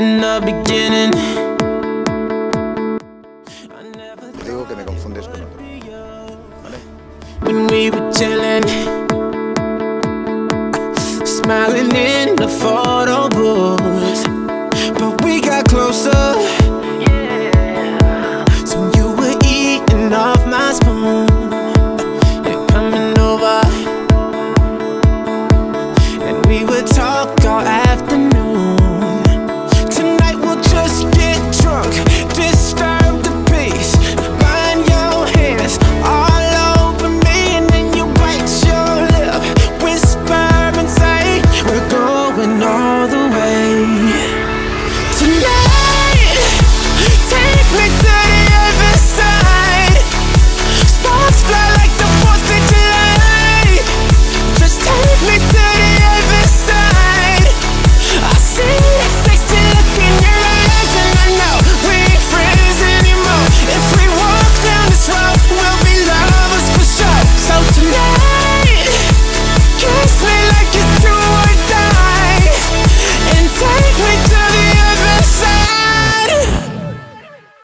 in the beginning. Digo que me confundes con otro. ¿Vale? when we were chilling, smiling in the photo booth.